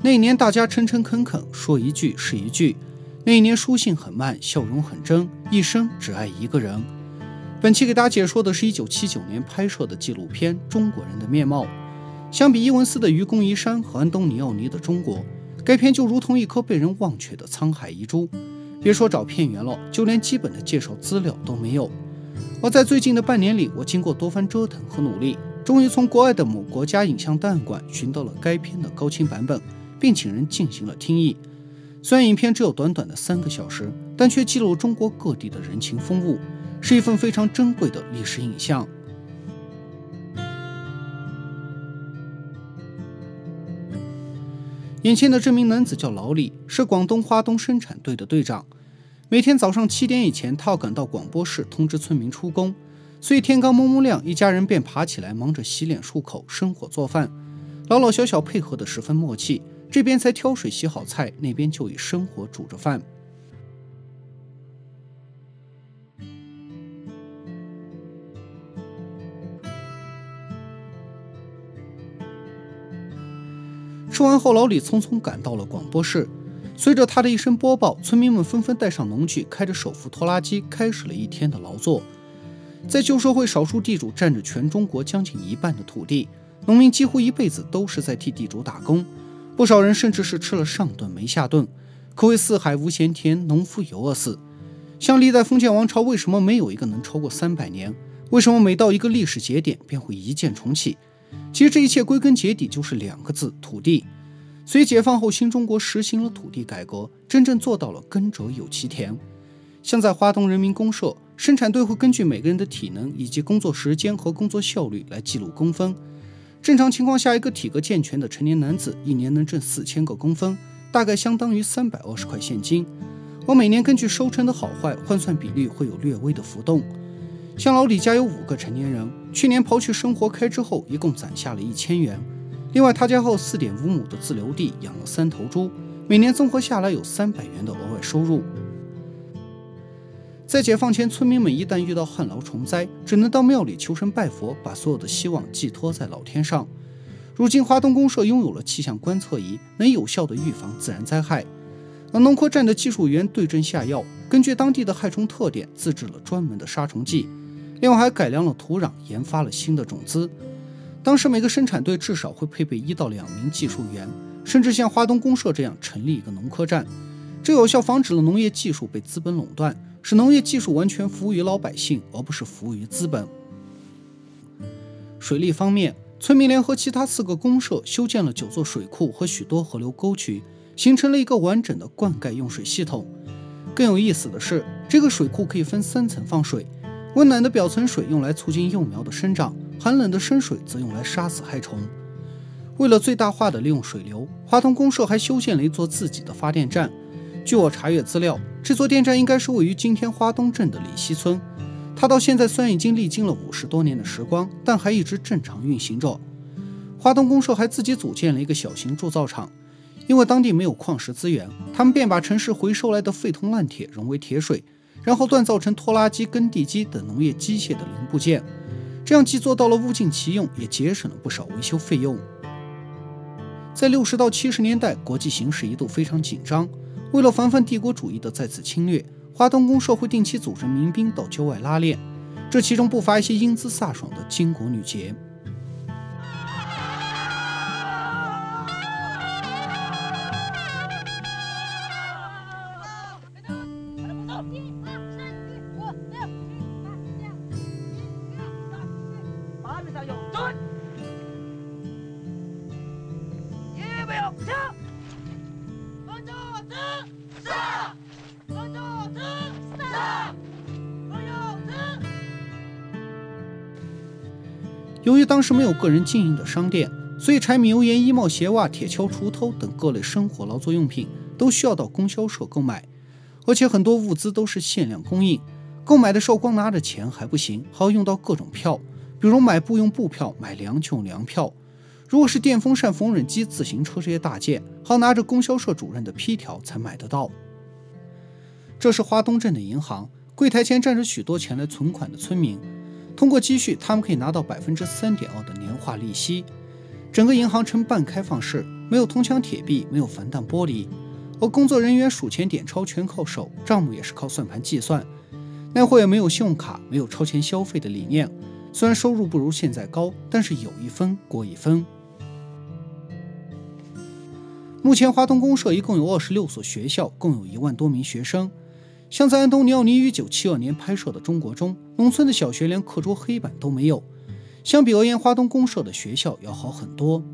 那一年大家诚诚恳恳，说一句是一句。那一年书信很慢，笑容很真，一生只爱一个人。本期给大家解说的是一九七九年拍摄的纪录片《中国人的面貌》。相比伊文斯的《愚公移山》和安东尼奥尼的《中国》，该片就如同一颗被人忘却的沧海遗珠。别说找片源了，就连基本的介绍资料都没有。而在最近的半年里，我经过多番折腾和努力，终于从国外的某国家影像档案馆寻到了该片的高清版本，并请人进行了听译。虽然影片只有短短的三个小时，但却记录中国各地的人情风物。是一份非常珍贵的历史影像。眼前的这名男子叫老李，是广东花东生产队的队长。每天早上七点以前，他要赶到广播室通知村民出工，所以天刚蒙蒙亮，一家人便爬起来忙着洗脸漱口、生火做饭。老老小小配合的十分默契，这边才挑水洗好菜，那边就已生火煮着饭。吃完后，老李匆匆赶到了广播室。随着他的一声播报，村民们纷纷带上农具，开着手扶拖拉机，开始了一天的劳作。在旧社会，少数地主占着全中国将近一半的土地，农民几乎一辈子都是在替地主打工。不少人甚至是吃了上顿没下顿，可谓四海无闲田，农夫犹饿死。像历代封建王朝，为什么没有一个能超过三百年？为什么每到一个历史节点便会一键重启？其实这一切归根结底就是两个字：土地。所以解放后，新中国实行了土地改革，真正做到了耕者有其田。像在华东人民公社，生产队会根据每个人的体能以及工作时间和工作效率来记录工分。正常情况下，一个体格健全的成年男子一年能挣四千个工分，大概相当于三百二十块现金。而每年根据收成的好坏换算比率会有略微的浮动。像老李家有五个成年人，去年刨去生活开支后，一共攒下了一千元。另外，他家后四点五亩的自留地养了三头猪，每年综合下来有三百元的额外收入。在解放前，村民们一旦遇到旱涝虫灾，只能到庙里求神拜佛，把所有的希望寄托在老天上。如今，华东公社拥有了气象观测仪，能有效的预防自然灾害。而农科站的技术员对症下药，根据当地的害虫特点，自制了专门的杀虫剂。另外还改良了土壤，研发了新的种子。当时每个生产队至少会配备一到两名技术员，甚至像华东公社这样成立一个农科站，这有效防止了农业技术被资本垄断，使农业技术完全服务于老百姓，而不是服务于资本。水利方面，村民联合其他四个公社修建了九座水库和许多河流沟渠，形成了一个完整的灌溉用水系统。更有意思的是，这个水库可以分三层放水。温暖的表层水用来促进幼苗的生长，寒冷的深水则用来杀死害虫。为了最大化的利用水流，华通公社还修建了一座自己的发电站。据我查阅资料，这座电站应该是位于今天花东镇的里溪村。它到现在虽然已经历经了五十多年的时光，但还一直正常运行着。华东公社还自己组建了一个小型铸造厂，因为当地没有矿石资源，他们便把城市回收来的废铜烂铁融为铁水。然后锻造成拖拉机、耕地机等农业机械的零部件，这样既做到了物尽其用，也节省了不少维修费用。在六十到七十年代，国际形势一度非常紧张，为了防范帝国主义的再次侵略，华东公社会定期组织民兵到郊外拉练，这其中不乏一些英姿飒爽的巾帼女杰。由于当时没有个人经营的商店，所以柴米油盐、衣帽鞋袜、铁锹锄头等各类生活劳作用品都需要到供销社购买，而且很多物资都是限量供应。购买的时候光拿着钱还不行，还要用到各种票，比如买布用布票，买粮就用粮票。如果是电风扇、缝纫机、自行车这些大件，还要拿着供销社主任的批条才买得到。这是花东镇的银行，柜台前站着许多前来存款的村民。通过积蓄，他们可以拿到百分之三点二的年化利息。整个银行呈半开放式，没有铜墙铁壁，没有防弹玻璃，而工作人员数钱点钞全靠手，账目也是靠算盘计算。那会也没有信用卡，没有超前消费的理念。虽然收入不如现在高，但是有一分过一分。目前华东公社一共有二十六所学校，共有一万多名学生。像在安东尼奥尼于九七二年拍摄的《中国》中，农村的小学连课桌黑板都没有。相比而言，华东公社的学校要好很多。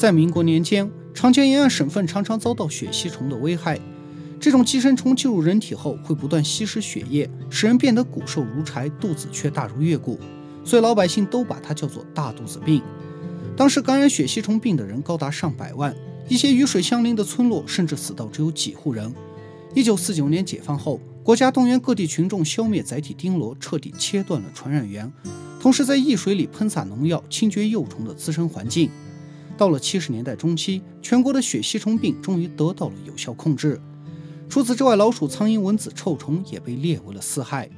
在民国年间，长江沿岸省份常常遭到血吸虫的危害。这种寄生虫进入人体后，会不断吸食血液，使人变得骨瘦如柴，肚子却大如月骨，所以老百姓都把它叫做大肚子病。当时感染血吸虫病的人高达上百万，一些与水相邻的村落甚至死到只有几户人。一九四九年解放后，国家动员各地群众消灭载体丁螺，彻底切断了传染源，同时在易水里喷洒农药，清绝幼虫的滋生环境。到了七十年代中期，全国的血吸虫病终于得到了有效控制。除此之外，老鼠、苍蝇、蚊子、臭虫也被列为了四害。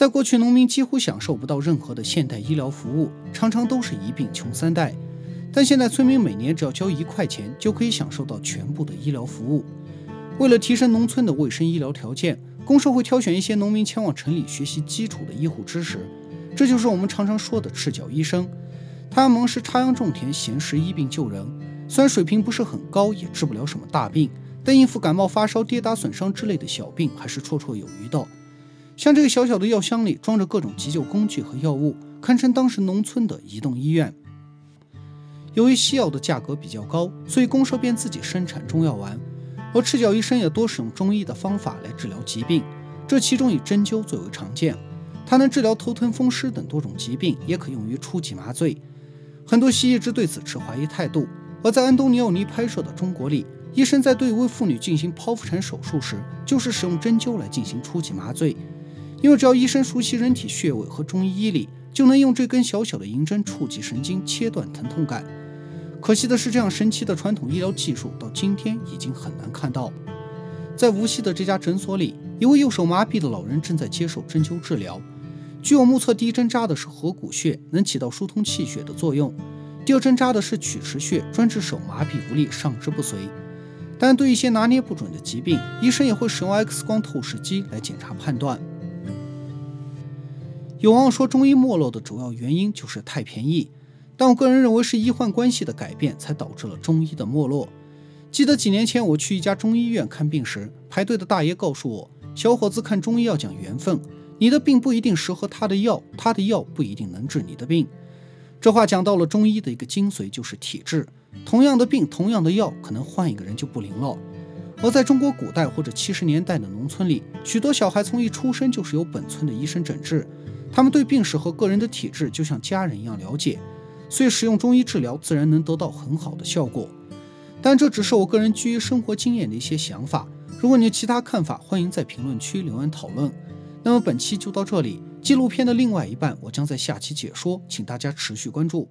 在过去，农民几乎享受不到任何的现代医疗服务，常常都是一病穷三代。但现在，村民每年只要交一块钱，就可以享受到全部的医疗服务。为了提升农村的卫生医疗条件，公社会挑选一些农民前往城里学习基础的医护知识，这就是我们常常说的赤脚医生。他们是插秧种田，闲时医病救人，虽然水平不是很高，也治不了什么大病，但应付感冒、发烧、跌打损伤之类的小病还是绰绰有余的。像这个小小的药箱里装着各种急救工具和药物，堪称当时农村的移动医院。由于西药的价格比较高，所以公社便自己生产中药丸，而赤脚医生也多使用中医的方法来治疗疾病。这其中以针灸最为常见，它能治疗头疼、风湿等多种疾病，也可用于初级麻醉。很多西医直对此持怀疑态度。而在安东尼奥尼拍摄的《中国》里，医生在对一位妇女进行剖腹产手术时，就是使用针灸来进行初级麻醉。因为只要医生熟悉人体穴位和中医医理，就能用这根小小的银针触及神经，切断疼痛感。可惜的是，这样神奇的传统医疗技术到今天已经很难看到。在无锡的这家诊所里，一位右手麻痹的老人正在接受针灸治疗。据我目测，第一针扎的是合谷穴，能起到疏通气血的作用；第二针扎的是曲池穴，专治手麻痹无力、上肢不遂。但对一些拿捏不准的疾病，医生也会使用 X 光透视机来检查判断。有网友说，中医没落的主要原因就是太便宜，但我个人认为是医患关系的改变才导致了中医的没落。记得几年前我去一家中医院看病时，排队的大爷告诉我：“小伙子，看中医要讲缘分，你的病不一定适合他的药，他的药不一定能治你的病。”这话讲到了中医的一个精髓，就是体质。同样的病，同样的药，可能换一个人就不灵了。而在中国古代或者七十年代的农村里，许多小孩从一出生就是由本村的医生诊治。他们对病史和个人的体质就像家人一样了解，所以使用中医治疗自然能得到很好的效果。但这只是我个人基于生活经验的一些想法。如果你有其他看法，欢迎在评论区留言讨论。那么本期就到这里，纪录片的另外一半我将在下期解说，请大家持续关注。